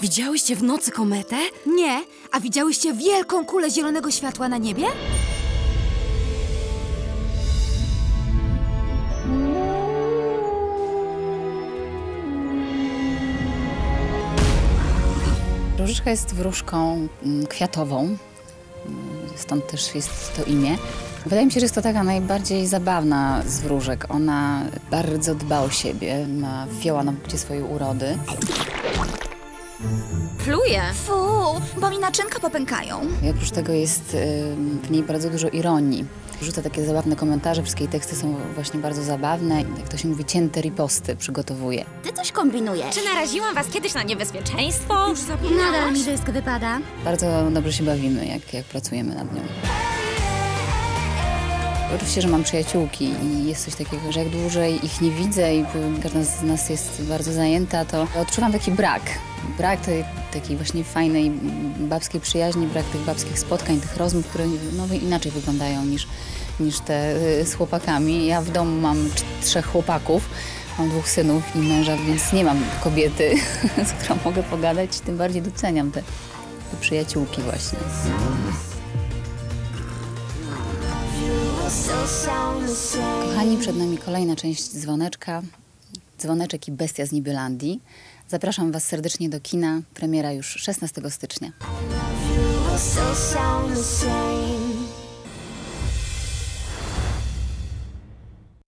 Widziałyście w nocy kometę? Nie, a widziałyście wielką kulę zielonego światła na niebie? Różyczka jest wróżką mm, kwiatową, mm, stąd też jest to imię. Wydaje mi się, że jest to taka najbardziej zabawna z wróżek. Ona bardzo dba o siebie, ma fioła na punkcie swojej urody. Pluje. Fu, bo mi naczynka popękają. I oprócz tego jest ym, w niej bardzo dużo ironii. Rzuca takie zabawne komentarze, wszystkie jej teksty są właśnie bardzo zabawne. Jak to się mówi, cięte riposty przygotowuje. Ty coś kombinujesz. Czy naraziłam was kiedyś na niebezpieczeństwo? Już Nadal mi wszystko wypada. Bardzo dobrze się bawimy, jak, jak pracujemy nad nią. Oczywiście, że mam przyjaciółki i jest coś takiego, że jak dłużej ich nie widzę i każda z nas jest bardzo zajęta, to odczuwam taki brak. Brak tej takiej właśnie fajnej babskiej przyjaźni, brak tych babskich spotkań, tych rozmów, które no, inaczej wyglądają niż, niż te y, z chłopakami. Ja w domu mam trzech chłopaków, mam dwóch synów i męża, więc nie mam kobiety, z którą mogę pogadać. Tym bardziej doceniam te, te przyjaciółki właśnie. Kochani, przed nami kolejna część dzwoneczka. Dzwoneczek i bestia z Nibylandii. Zapraszam Was serdecznie do kina. Premiera już 16 stycznia.